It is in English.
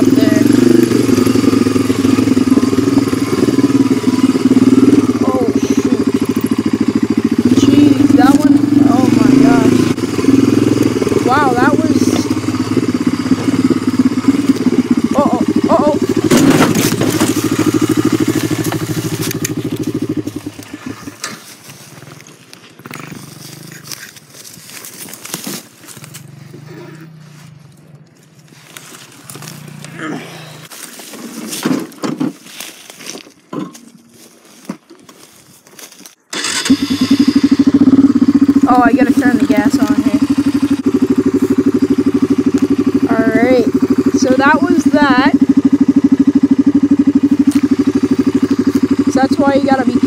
твердое. Oh, I gotta turn the gas on here. Alright, so that was that. So that's why you gotta be